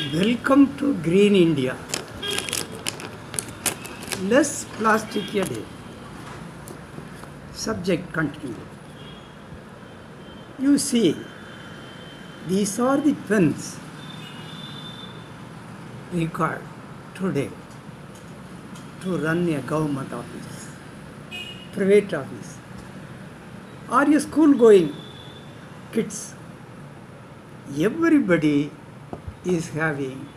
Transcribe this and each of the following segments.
Welcome to green India less plastic day subject continue you see these are दिन्स record today to run a government office private office are you school going kids everybody is having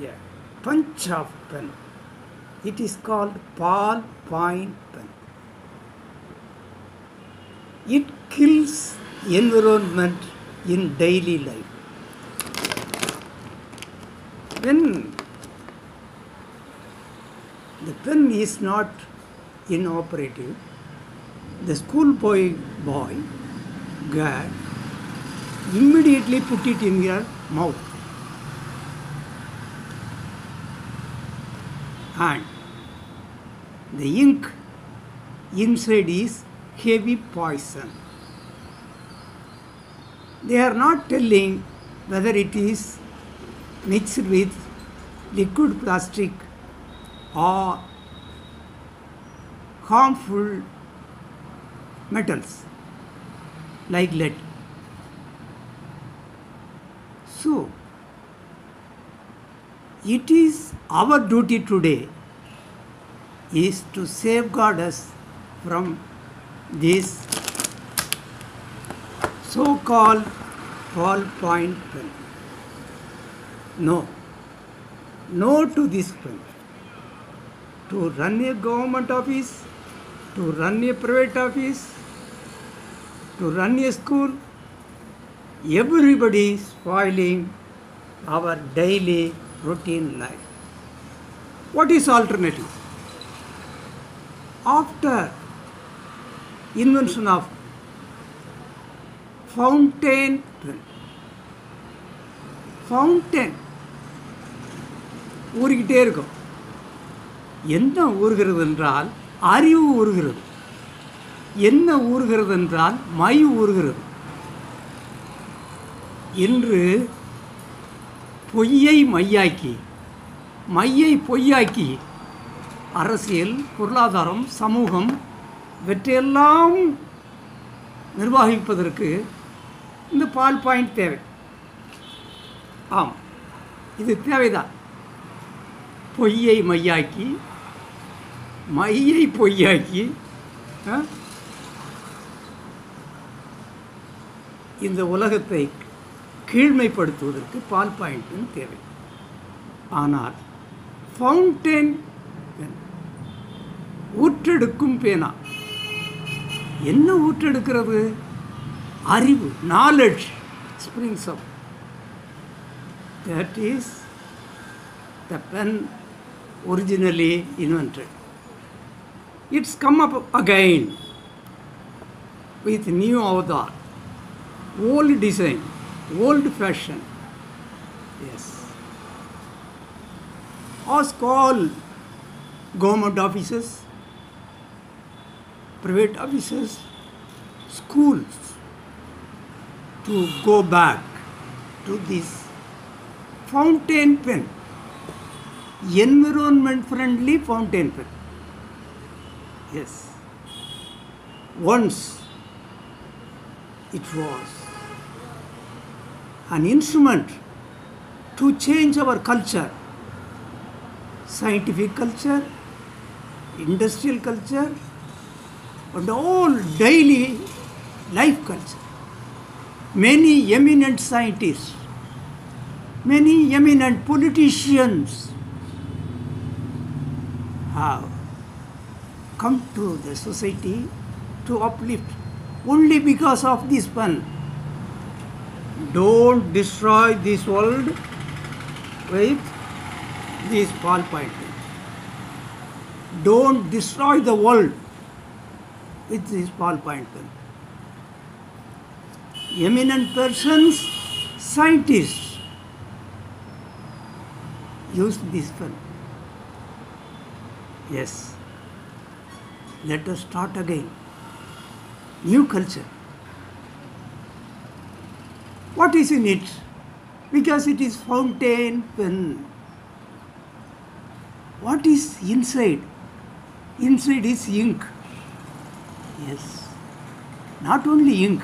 a punch of pen. It is called ball point pen. It kills environment in daily life. When the pen is not inoperative, the schoolboy boy boy, girl immediately put it in your mouth and the ink inside is heavy poison. They are not telling whether it is mixed with liquid plastic or harmful metals like lead so it is our duty today is to safeguard us from this so-called ballpoint pen. No, no to this pen. To run a government office, to run a private office, to run a school, everybody is spoiling our daily routine life. What is alternative? After invention of fountain pen, fountain ஊறிக்கிட்டே இருக்கும் என்ன ஊறுகிறது என்றால் அறிவு ஊறுகிறது என்ன ஊறுகிறது என்றால் my ஊறுகிறது இன்று பொய்யை மையாக்கி மையை பொய்யாக்கி அரசியல் பொருளாதாரம் சமூகம் இவற்றையெல்லாம் நிர்வகிப்பதற்கு இந்த பால் பாயிண்ட் தேவை. ஆம் இது தேவைதான். பொய்யை மையாக்கி மையை பொய்யாக்கி இந்த உலகத்தை கீழ்மைப்படுத்துவதற்கு பால் பாயிண்ட்டும் தேவை. ஆனால் ஃபவுண்டேன் ஊற்றெடுக்கும் பேனா என்ன ஊற்றெடுக்கிறது? அறிவு knowledge springs up that is the pen originally invented it's come up again with new avatar old design old fashion. Yes. Ask all government offices, private offices, schools to go back to this fountain pen, environment friendly fountain pen. Yes. Once it was an instrument to change our culture. Scientific culture industrial culture and all daily life culture. Many eminent scientists many eminent politicians have come to the society to uplift only because of this pen don't destroy this world with this ball point pen. Don't destroy the world with this ball point pen. Eminent persons, scientists, use this pen. Yes. Let us start again. New culture. What is in it? because it is fountain pen. What is inside? Inside is ink. Yes. Not only ink,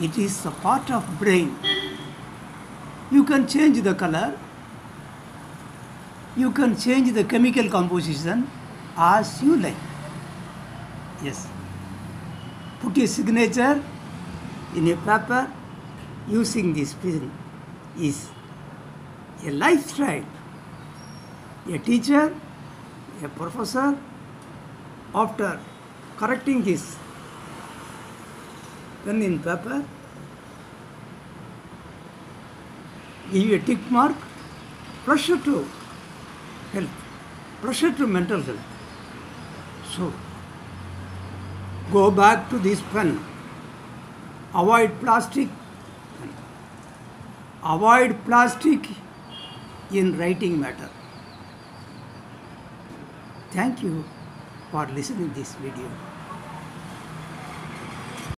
it is a part of brain. You can change the color, you can change the chemical composition as you like. Yes. Put your signature in a paper using this pen is a lifestyle. A teacher, a professor, after correcting his pen in paper, give a tick mark, pressure to health, pressure to mental health. So, go back to this pen. Avoid plastic. Avoid plastic in writing matter. Thank you for listening this video.